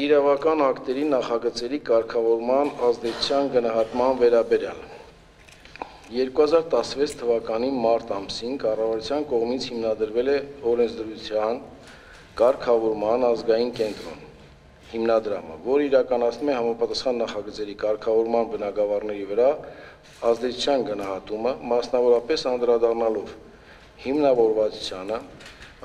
իրավական ակտերի նախագծերի կարգավորման ազդեցության գնահատման վերաբերյալ 2016 թվականի մարտ ամսին կառավարության կողմից հիմնադրվել է օրենսդրության կարգավորման ազգային կենտրոն հիմնադրամը, որը իրականացնում է համապատասխան նախագծերի կարգավորման բնագավառների վրա ազդեցության գնահատումը, մասնավորապես անդրադառնալով հիմնավորվածությանը,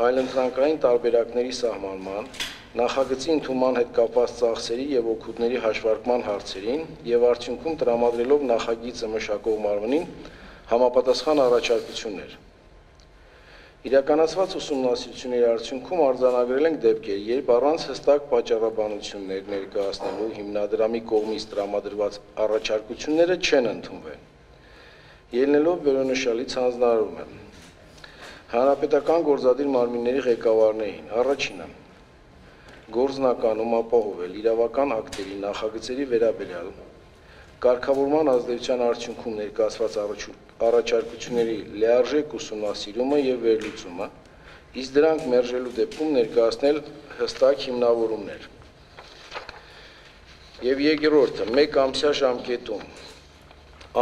այլընտրանքային տարբերակների սահմանման, նախագծի ընդունման հետ կապված ծախսերի եւ օգուտների հաշվարկման հարցերին եւ արդյունքում տրամադրելով նախագիծը մշակող մարմնին համապատասխան առաջարկություններ։ Իրականացված ուսումնասիրությունների արդյունքում արձանագրել ենք դեպքեր, երբ առանց հստակ պատճառաբանություններ ներկայացնելու հիմնադրամի կողմից տրամադրված առաջարկությունները չեն ընդունվել։ Ելնելով վերոնշյալից հանձնարարում եմ. Հանրապետական գործադիր մարմինների ղեկավարներին առաջինը գործնականում ապահովել իրավական ակտերի նախագծերի վերաբերյալ կարգավորման ազդեցության արդյունքում ներկայացված առաջարկությունների լիարժեք ուսումնասիրումը եւ վերլուծումը, իսկ դրանք մերժելու դեպքում ներկայացնել հստակ հիմնավորումներ։ Եվ երկրորդը, մեկ ամսյա ժամկետում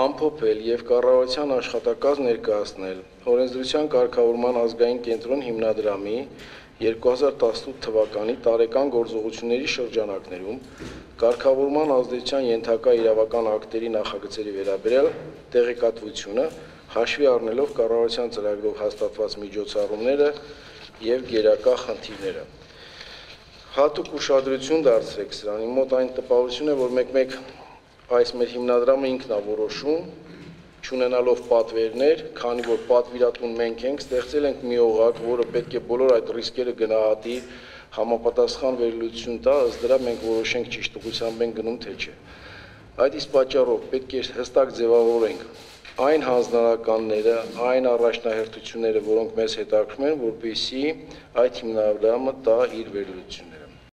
ամփոփել եւ կառավարության աշխատակազմ ներկայացնել օրենսդրության կարգավորման ազգային կենտրոն հիմնադրամի 2018 թվականի տարեկան գործողությունների շրջանակներում կարգավորման ազդեցության ենթակա իրավական ակտերի նախագծերի վերաբերյալ տեղեկատվությունը հաշվի առնելով կառավարության ծրագրով հաստատված միջոցառումները եւ գերակա խնդիրները հատուկ ուշադրություն դարձրեք սրան իմ մոտ այն տպավորություն է որ մեկ-մեկ այս մեր հիմնադրամը ինքն է որոշում չունենալով պատվերներ, քանի որ պատվիրատուն մենք ենք, ստեղծել ենք մի օղակ, որը պետք է բոլոր այդ ռիսկերը գնահատի, համապատասխան վերլուծություն տա, ըստ դրա մենք որոշենք ճիշտ ուղղությամբ են գնում թե չէ։ Այդ իսկ պատճառով պետք է հստակ ձևավորենք այն հանձնարարականները, այն առաջնահերթությունները, որոնք մեզ հետաքրքրում են, որպեսզի այդ հիմնադրամը տա իր վերլուծությունները։